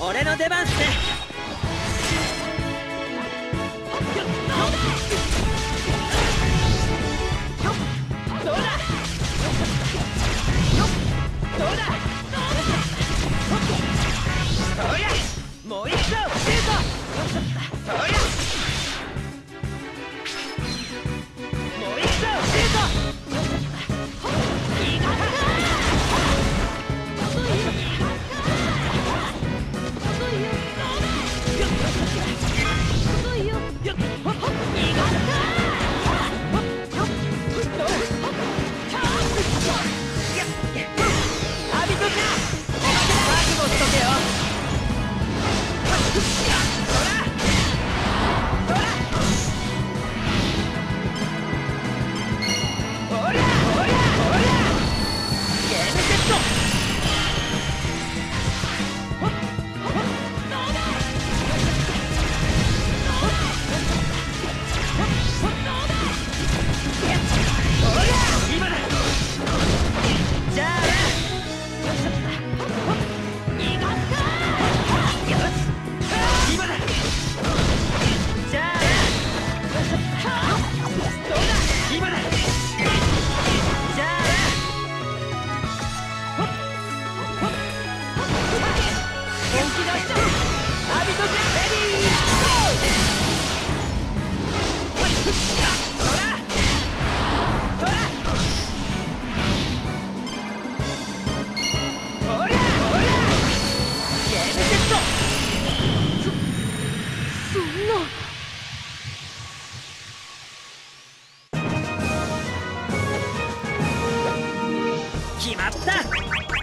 俺の出番っすの。決まった。